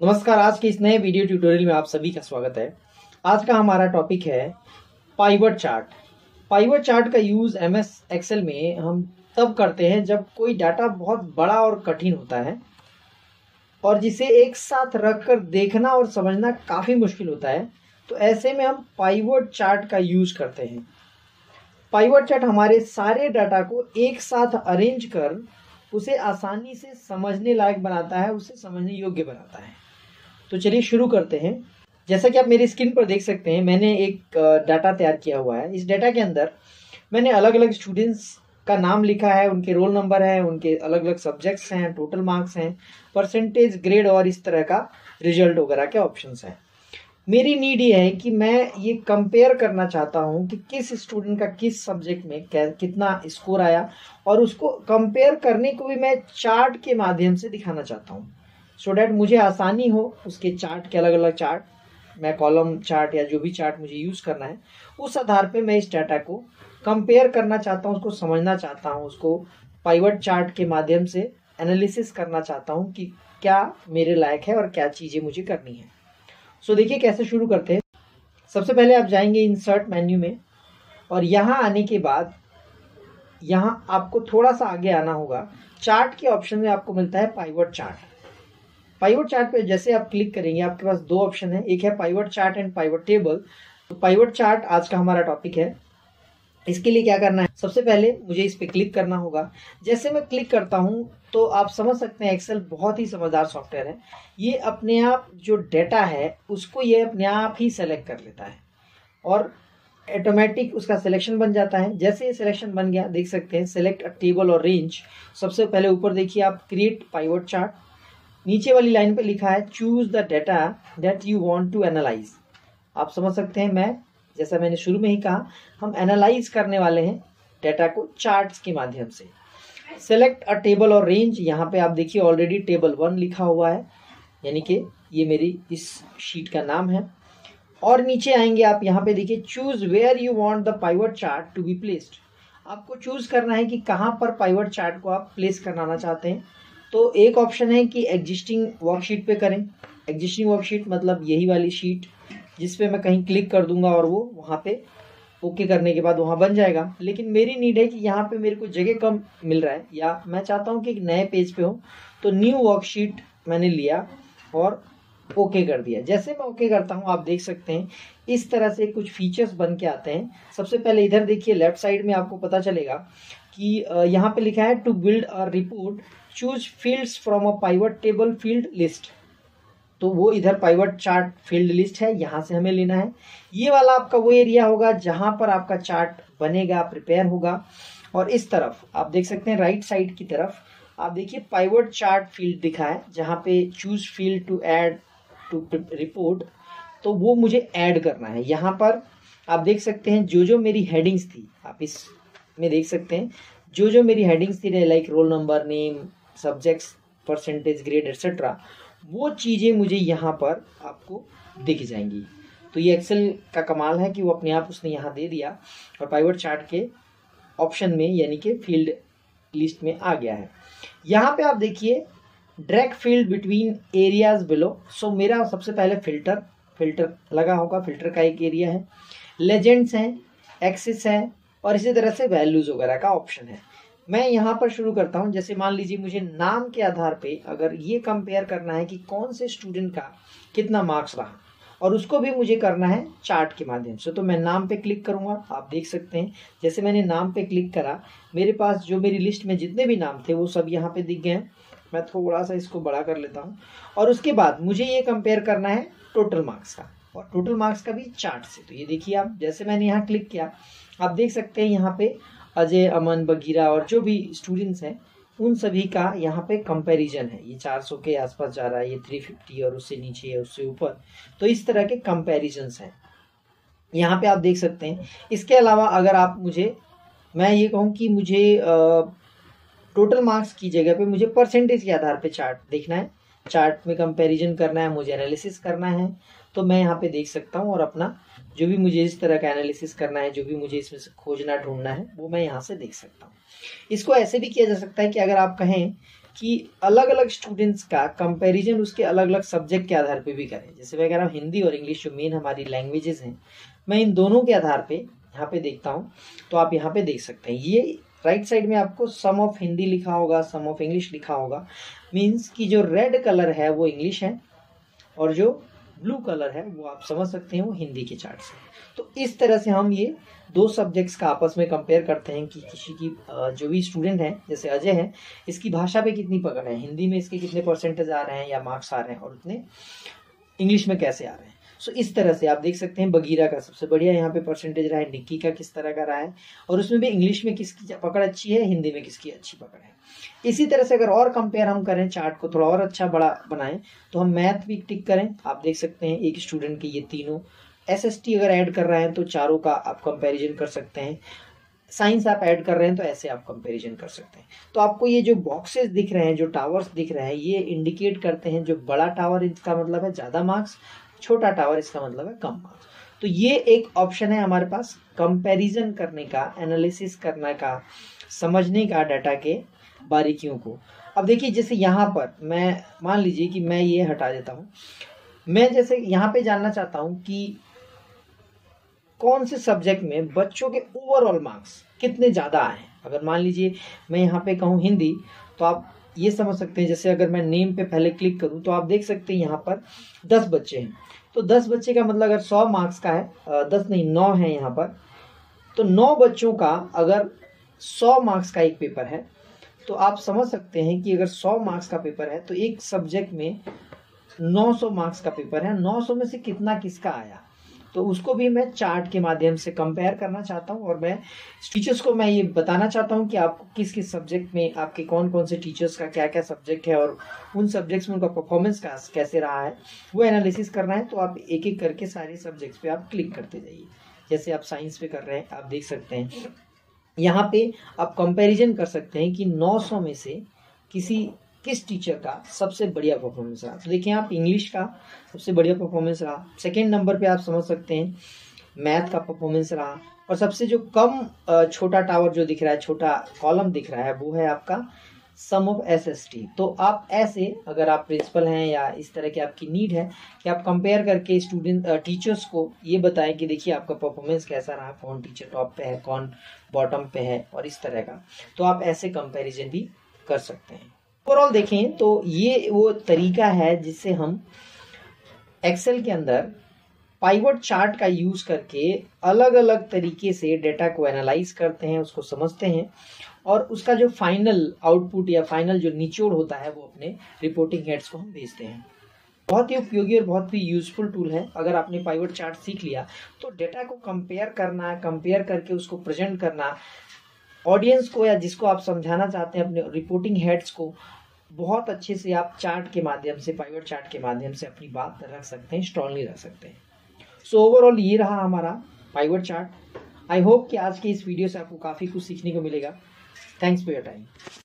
नमस्कार, आज के इस नए वीडियो ट्यूटोरियल में आप सभी का स्वागत है। आज का हमारा टॉपिक है पाइवट चार्ट पाइवट चार्ट का यूज़ एम एस एक्सेल में हम तब करते हैं जब कोई डाटा बहुत बड़ा और कठिन होता है और जिसे एक साथ रखकर देखना और समझना काफ़ी मुश्किल होता है। तो ऐसे में हम पाइवट चार्ट का यूज़ करते हैं। पाइवट चार्ट हमारे सारे डाटा को एक साथ अरेंज कर उसे आसानी से समझने लायक बनाता है, उसे समझने योग्य बनाता है। तो चलिए शुरू करते हैं। जैसा कि आप मेरी स्क्रीन पर देख सकते हैं, मैंने एक डाटा तैयार किया हुआ है। इस डाटा के अंदर मैंने अलग अलग स्टूडेंट्स का नाम लिखा है, उनके रोल नंबर है, उनके अलग अलग सब्जेक्ट्स हैं टोटल मार्क्स हैं परसेंटेज ग्रेड और इस तरह का रिज़ल्ट वगैरह के ऑप्शन हैं। मेरी नीड ये है कि मैं ये कंपेयर करना चाहता हूँ कि किस स्टूडेंट का किस सब्जेक्ट में कितना स्कोर आया और उसको कंपेयर करने को भी मैं चार्ट के माध्यम से दिखाना चाहता हूँ। सो डैट मुझे आसानी हो उसके चार्ट के अलग अलग चार्ट मैं कॉलम चार्ट या जो भी चार्ट मुझे यूज़ करना है, उस आधार पे मैं इस डाटा को कंपेयर करना चाहता हूँ, उसको समझना चाहता हूँ, उसको पाइवट चार्ट के माध्यम से एनालिसिस करना चाहता हूँ कि क्या मेरे लायक है और क्या चीज़ें मुझे करनी है। सो देखिए कैसे शुरू करते हैं। सबसे पहले आप जाएँगे इंसर्ट मेन्यू में और यहाँ आने के बाद यहाँ आपको थोड़ा सा आगे आना होगा। चार्ट के ऑप्शन में आपको मिलता है पाइवट चार्ट पाइवट चार्ट पे जैसे आप क्लिक करेंगे, आपके पास दो ऑप्शन है। एक है pivot chart and pivot table. तो पाइवट चार्ट आज का हमारा टॉपिक है। इसके लिए क्या करना है? सबसे पहले मुझे इस पर क्लिक करना होगा। जैसे मैं क्लिक करता हूँ तो आप समझ सकते हैं एक्सेल बहुत ही समझदार सॉफ्टवेयर है। ये अपने आप जो डेटा है, उसको ये अपने आप ही सेलेक्ट कर लेता है। और ऑटोमेटिक उसका सिलेक्शन बन जाता है। जैसे ये सिलेक्शन बन गया, देख सकते हैं सिलेक्ट टेबल और रेंज सबसे पहले ऊपर देखिए आप क्रिएट पाइवट चार्ट। नीचे वाली लाइन पे लिखा है choose the data that you want to analyse आप समझ सकते हैं मैं, जैसा मैंने शुरू में ही कहा, हम एनालाइज करने वाले हैं डेटा को चार्ट्स के माध्यम से। सेलेक्ट अ टेबल और रेंज यहाँ पे आप देखिए ऑलरेडी टेबल वन लिखा हुआ है, यानी कि ये मेरी इस शीट का नाम है। और नीचे आएँगे आप, यहाँ पे देखिए choose where you want the pivot chart to be placed आपको चूज़ करना है कि कहाँ पर पाइवट चार्ट को आप प्लेस कराना चाहते हैं। तो एक ऑप्शन है कि एग्जिस्टिंग वर्कशीट पे करें। एग्जिस्टिंग वर्कशीट मतलब यही वाली शीट जिस पे मैं कहीं क्लिक कर दूँगा और वो वहाँ पे ओके करने के बाद वहाँ बन जाएगा। लेकिन मेरी नीड है कि यहाँ पे मेरे को जगह कम मिल रहा है। या मैं चाहता हूँ कि एक नए पेज पे हो। तो न्यू वर्कशीट मैंने लिया और ओके कर दिया। जैसे मैं ओके करता हूँ, आप देख सकते हैं, इस तरह से कुछ फीचर्स बन के आते हैं। सबसे पहले इधर देखिए लेफ़्ट साइड में आपको पता चलेगा कि यहाँ पे लिखा है to build a report choose fields from a pivot table field list तो वो इधर पाइवट चार्ट फ़ील्ड लिस्ट है, यहाँ से हमें लेना है। ये वाला आपका वो एरिया होगा जहाँ पर आपका चार्ट बनेगा प्रिपेयर होगा। और इस तरफ़, आप देख सकते हैं राइट साइड की तरफ़, आप देखिए पाइवट चार्ट फ़ील्ड दिखा है, जहाँ पे choose field to add to report तो वो मुझे ऐड करना है। यहाँ पर आप देख सकते हैं जो जो मेरी हेडिंग्स थी, आप इस में देख सकते हैं। जो जो मेरी हेडिंग्स थी like roll number name subjects percentage grade etcetera वो चीज़ें मुझे यहाँ पर आपको दिख जाएँगी। तो ये एक्सेल का कमाल है कि वो अपने आप उसने यहाँ दे दिया और पाइवट चार्ट के ऑप्शन में, यानी कि फ़ील्ड लिस्ट में आ गया है। यहाँ पे आप देखिए drag field between areas below so मेरा सबसे पहले फ़िल्टर फ़िल्टर लगा होगा। फ़िल्टर का एक एरिया है। लेजेंड्स हैं एक्सिस है, और इसी तरह से वैल्यूज़ वगैरह का ऑप्शन है। मैं यहाँ पर शुरू करता हूँ। जैसे मान लीजिए, मुझे नाम के आधार पे अगर ये कंपेयर करना है कि कौन से स्टूडेंट का कितना मार्क्स रहा, और उसको भी मुझे करना है चार्ट के माध्यम से तो मैं नाम पे क्लिक करूँगा। आप देख सकते हैं। जैसे मैंने नाम पे क्लिक करा, मेरे पास जो मेरी लिस्ट में जितने भी नाम थे, वो सब यहाँ पे दिख गए मैं थोड़ा सा इसको बड़ा कर लेता हूँ। और उसके बाद मुझे ये कंपेयर करना है टोटल मार्क्स का। और टोटल मार्क्स का भी चार्ट से। तो ये देखिए आप, जैसे मैंने यहाँ क्लिक किया, आप देख सकते हैं यहाँ पे अजय, अमन, बगीरा और जो भी स्टूडेंट्स हैं, उन सभी का यहाँ पे कंपैरिजन है। ये 400 के आसपास जा रहा है, ये 350 और उससे नीचे है, उससे ऊपर। तो इस तरह के कंपैरिजन्स हैं। यहाँ पे आप देख सकते हैं। इसके अलावा अगर आप मुझे, मैं ये कहूँ कि मुझे टोटल मार्क्स की जगह पे मुझे परसेंटेज के आधार पे चार्ट देखना है। चार्ट में कंपैरिजन करना है, मुझे एनालिसिस करना है तो मैं यहाँ पे देख सकता हूँ और अपना जो भी मुझे इस तरह का एनालिसिस करना है, जो भी मुझे इसमें से खोजना, ढूंढना है, वो मैं यहाँ से देख सकता हूँ। इसको ऐसे भी किया जा सकता है कि अगर आप कहें कि अलग अलग स्टूडेंट्स का कंपैरिजन उसके अलग अलग सब्जेक्ट के आधार पे भी करें। जैसे मैं कह रहा हूँ, हिंदी और इंग्लिश जो मेन हमारी लैंग्वेजेस हैं, मैं इन दोनों के आधार पे यहाँ पे देखता हूँ तो आप यहाँ पे देख सकते हैं। ये राइट साइड में आपको सम ऑफ़ हिंदी लिखा होगा, सम ऑफ़ इंग्लिश लिखा होगा। मीन्स कि जो रेड कलर है, वो इंग्लिश है, और जो ब्लू कलर है, वो आप समझ सकते हैं वो हिंदी के चार्ट से। तो इस तरह से हम ये दो सब्जेक्ट्स का आपस में कंपेयर करते हैं कि किसी की जो भी स्टूडेंट है, जैसे अजय है, इसकी भाषा पे कितनी पकड़ है, हिंदी में इसके कितने परसेंटेज आ रहे हैं या मार्क्स आ रहे हैं, और उतने इंग्लिश में कैसे आ रहे हैं। सो इस तरह से आप देख सकते हैं बगीरा का सबसे बढ़िया यहाँ पे परसेंटेज रहा है, निक्की का किस तरह का रहा है। और उसमें भी इंग्लिश में किसकी पकड़ अच्छी है, हिंदी में किसकी अच्छी पकड़ है। इसी तरह से अगर और कंपेयर हम करें चार्ट को थोड़ा और अच्छा बड़ा बनाएँ तो हम मैथ भी टिक करें। आप देख सकते हैं एक स्टूडेंट के ये तीनों एसएसटी अगर ऐड कर रहे हैं तो चारों का आप कंपेरिजन कर सकते हैं। साइंस आप ऐड कर रहे हैं तो ऐसे आप कंपैरिजन कर सकते हैं। तो आपको ये जो बॉक्सेस दिख रहे हैं, जो टावर्स दिख रहे हैं, ये इंडिकेट करते हैं जो बड़ा टावर इसका मतलब है ज़्यादा मार्क्स छोटा टावर इसका मतलब है कम तो ये एक ऑप्शन है हमारे पास कंपैरिजन करने का एनालिसिस करने का, समझने का डाटा के बारीकियों को. अब देखिए, जैसे यहाँ पर मैं, मान लीजिए कि मैं ये हटा देता हूँ. मैं जैसे यहाँ पे जानना चाहता हूँ कि कौन से सब्जेक्ट में बच्चों के ओवरऑल मार्क्स कितने ज़्यादा आए अगर मान लीजिए मैं यहाँ पे कहूँ हिंदी तो आप ये समझ सकते हैं, जैसे अगर मैं नेम पे पहले क्लिक करूँ तो आप देख सकते हैं यहाँ पर दस बच्चे हैं। तो दस बच्चे का मतलब अगर सौ मार्क्स का है दस नहीं, नौ है यहाँ पर। तो नौ बच्चों का अगर सौ मार्क्स का एक पेपर है तो आप समझ सकते हैं कि अगर सौ मार्क्स का पेपर है तो एक सब्जेक्ट में नौ सौ मार्क्स का पेपर है। नौ सौ में से कितना किसका आया? तो उसको भी मैं चार्ट के माध्यम से कंपेयर करना चाहता हूँ और मैं टीचर्स को मैं ये बताना चाहता हूँ कि आपको किस किस सब्जेक्ट में आपके कौन कौन से टीचर्स का क्या क्या सब्जेक्ट है और उन सब्जेक्ट्स में उनका परफॉर्मेंस कैसे रहा है, वो एनालिसिस करना है तो आप एक एक करके सारे सब्जेक्ट्स पे आप क्लिक करते जाइए। जैसे आप साइंस पे कर रहे हैं, आप देख सकते हैं। यहाँ पे आप कंपेरिजन कर सकते हैं कि 900 में से किसी किस टीचर का सबसे बढ़िया परफॉर्मेंस रहा? तो देखिए आप इंग्लिश का सबसे बढ़िया परफॉर्मेंस रहा। सेकेंड नंबर पे आप समझ सकते हैं मैथ का परफॉर्मेंस रहा। और सबसे जो कम छोटा टावर जो दिख रहा है, छोटा कॉलम दिख रहा है, वो है आपका sum of S S T तो आप ऐसे, अगर आप प्रिंसिपल हैं या इस तरह की आपकी नीड है, कि आप कंपेयर करके स्टूडेंट टीचर्स को ये बताएँ कि देखिए आपका परफॉर्मेंस कैसा रहा, कौन टीचर टॉप पे है, कौन बॉटम पे है, और इस तरह का। तो आप ऐसे कंपैरिजन भी कर सकते हैं। ओवरऑल देखें तो ये वो तरीका है जिससे हम एक्सेल के अंदर पाइवट चार्ट का यूज़ करके अलग अलग तरीके से डेटा को एनालाइज करते हैं, उसको समझते हैं और उसका जो फाइनल आउटपुट या फाइनल जो निचोड़ होता है वो अपने रिपोर्टिंग हेड्स को हम भेजते हैं। बहुत ही उपयोगी और बहुत ही यूजफुल टूल है। अगर आपने पाइवट चार्ट सीख लिया तो डेटा को कंपेयर करना कंपेयर करके उसको प्रेजेंट करना ऑडियंस को या जिसको आप समझाना चाहते हैं अपने रिपोर्टिंग हेड्स को बहुत अच्छे से आप चार्ट के माध्यम से पाइवट चार्ट के माध्यम से अपनी बात रख सकते हैं स्ट्रांगली रख सकते हैं। सो so, ओवरऑल ये रहा हमारा पाइवट चार्ट आई होप कि आज के इस वीडियो से आपको काफ़ी कुछ सीखने को मिलेगा। Thanks for your time